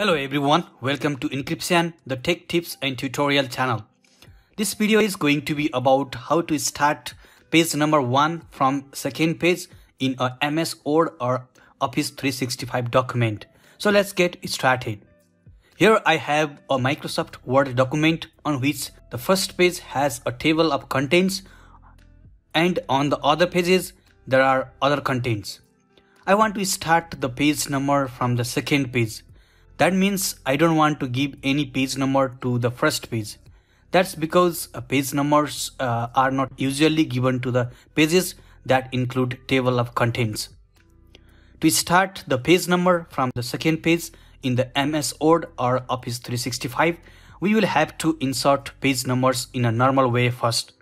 Hello everyone, welcome to Enkripsan, the tech tips and tutorial channel. This video is going to be about how to start page number 1 from second page in a MS Word or Office 365 document. So let's get started. Here I have a Microsoft Word document on which the first page has a table of contents and on the other pages there are other contents. I want to start the page number from the second page that means I don't want to give any page number to the first page. That's because uh, page numbers uh, are not usually given to the pages that include table of contents. To start the page number from the second page in the MS Word or Office 365, we will have to insert page numbers in a normal way first.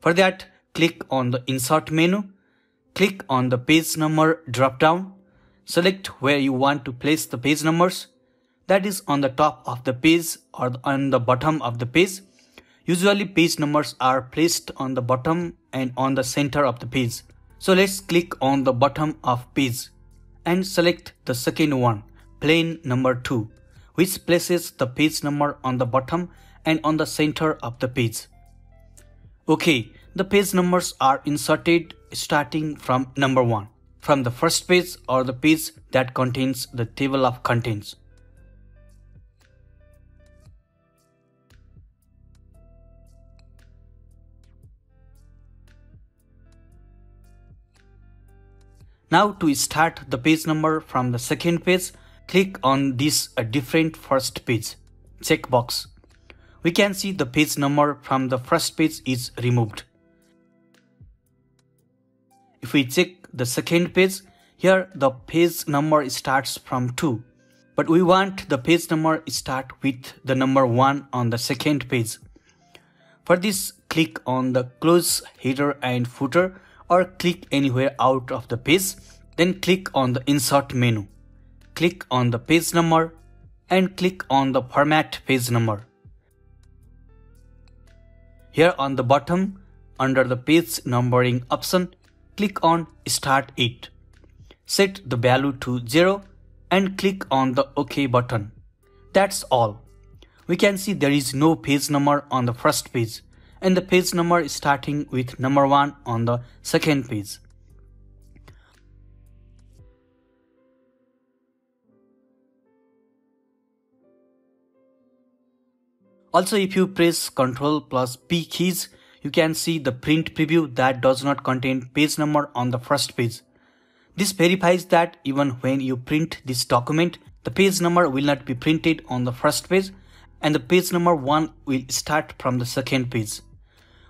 For that, click on the Insert menu, click on the page number drop down, select where you want to place the page numbers, that is on the top of the page or on the bottom of the page. Usually page numbers are placed on the bottom and on the center of the page. So let's click on the bottom of page and select the second one, plain number 2, which places the page number on the bottom and on the center of the page. Okay, the page numbers are inserted starting from number 1, from the first page or the page that contains the table of contents. Now to start the page number from the second page, click on this a different first page checkbox. We can see the page number from the first page is removed. If we check the second page, here the page number starts from 2. But we want the page number start with the number 1 on the second page. For this, click on the close header and footer or click anywhere out of the page. Then click on the insert menu. Click on the page number and click on the format page number. Here on the bottom under the page numbering option, click on start it. Set the value to 0 and click on the OK button. That's all. We can see there is no page number on the first page and the page number is starting with number 1 on the second page. Also if you press Ctrl plus P keys, you can see the print preview that does not contain page number on the first page. This verifies that even when you print this document, the page number will not be printed on the first page and the page number 1 will start from the second page.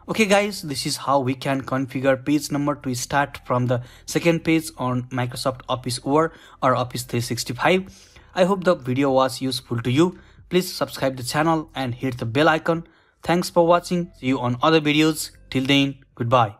Okay guys, this is how we can configure page number to start from the second page on Microsoft Office Word or Office 365. I hope the video was useful to you. Please subscribe the channel and hit the bell icon. Thanks for watching. See you on other videos. Till then, goodbye.